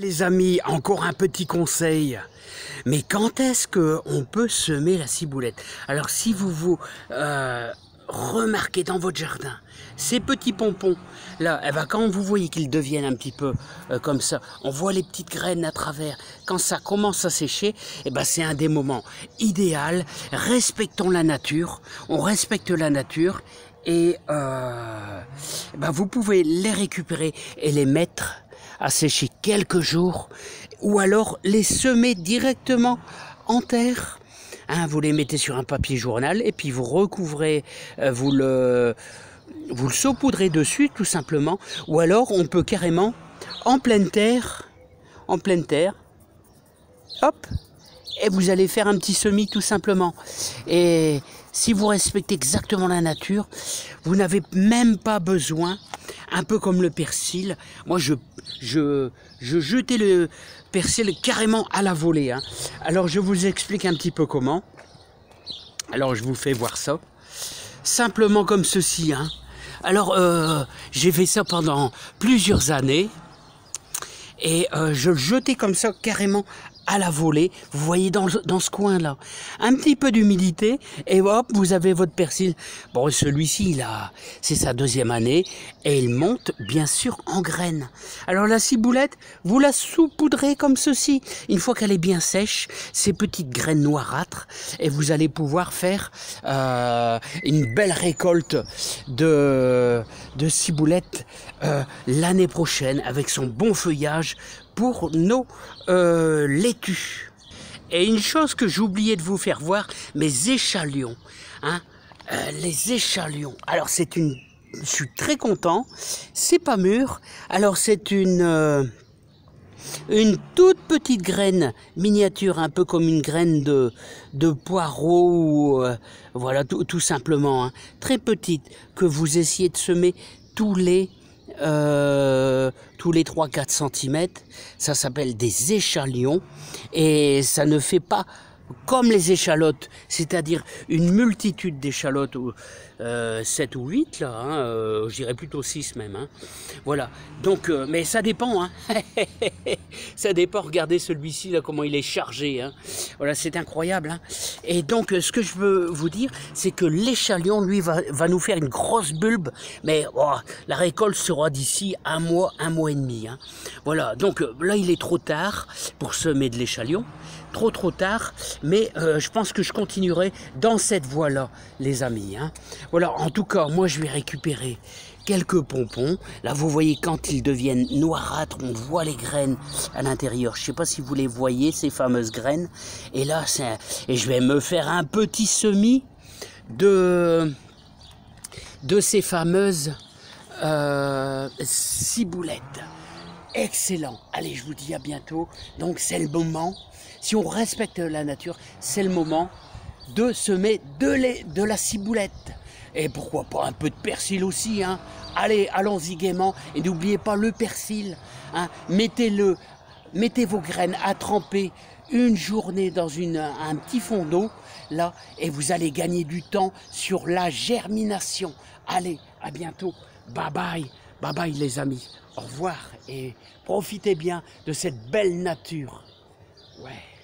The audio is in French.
Les amis, encore un petit conseil. Mais quand est-ce qu'on peut semer la ciboulette? Alors si vous vous euh, remarquez dans votre jardin ces petits pompons, là, eh ben, quand vous voyez qu'ils deviennent un petit peu euh, comme ça, on voit les petites graines à travers. Quand ça commence à sécher, eh ben, c'est un des moments idéal. Respectons la nature, on respecte la nature et euh, eh ben, vous pouvez les récupérer et les mettre à sécher quelques jours, ou alors les semer directement en terre. Hein, vous les mettez sur un papier journal et puis vous recouvrez, euh, vous le, vous le saupoudrez dessus tout simplement, ou alors on peut carrément en pleine terre, en pleine terre, hop, et vous allez faire un petit semis tout simplement. Et si vous respectez exactement la nature, vous n'avez même pas besoin, un peu comme le persil. Moi, je, je, je jetais le persil carrément à la volée. Hein. Alors, je vous explique un petit peu comment. Alors, je vous fais voir ça. Simplement comme ceci. Hein. Alors, euh, j'ai fait ça pendant plusieurs années. Et euh, je le jetais comme ça carrément à la volée. Vous voyez dans, dans ce coin-là, un petit peu d'humidité et hop, vous avez votre persil. Bon, celui-ci, là, c'est sa deuxième année et il monte bien sûr en graines. Alors la ciboulette, vous la saupoudrez comme ceci. Une fois qu'elle est bien sèche, ces petites graines noirâtres et vous allez pouvoir faire euh, une belle récolte de, de ciboulette euh, l'année prochaine avec son bon feuillage pour nos euh, laitues. Et une chose que j'oubliais de vous faire voir, mes échalions. Hein, euh, les échalions. Alors c'est une... Je suis très content. C'est pas mûr. Alors c'est une... Euh, une toute petite graine miniature, un peu comme une graine de, poireau, voilà, tout, tout simplement, hein, très petite, que vous essayez de semer tous les euh, tous les 3-4 cm. Ça s'appelle des échalions et ça ne fait pas comme les échalotes, c'est-à-dire une multitude d'échalotes, euh, 7 ou 8 là, hein, euh, je dirais plutôt 6 même. Hein. Voilà, donc, euh, mais ça dépend, hein. ça dépend, regardez celui-ci là, comment il est chargé. Hein. Voilà, c'est incroyable. Hein. Et donc, ce que je veux vous dire, c'est que l'échalion, lui, va, nous faire une grosse bulbe, mais oh, la récolte sera d'ici un mois, un mois et demi. Voilà, donc là, il est trop tard pour semer de l'échalion trop trop tard, mais euh, je pense que je continuerai dans cette voie-là, les amis. Voilà, en tout cas, moi je vais récupérer quelques pompons. Là, vous voyez, quand ils deviennent noirâtres, on voit les graines à l'intérieur. Je ne sais pas si vous les voyez, ces fameuses graines. Et là, et je vais me faire un petit semis de, ces fameuses euh, ciboulettes. Excellent. Allez, je vous dis à bientôt. Donc, c'est le moment si on respecte la nature, c'est le moment de semer de la ciboulette. Et pourquoi pas un peu de persil aussi, hein Allez, allons-y gaiement. Et n'oubliez pas le persil. Hein Mettez-le, mettez vos graines à tremper une journée dans un petit fond d'eau, là, et vous allez gagner du temps sur la germination. Allez, à bientôt. Bye bye. Bye bye les amis. Au revoir et profitez bien de cette belle nature. Ouais.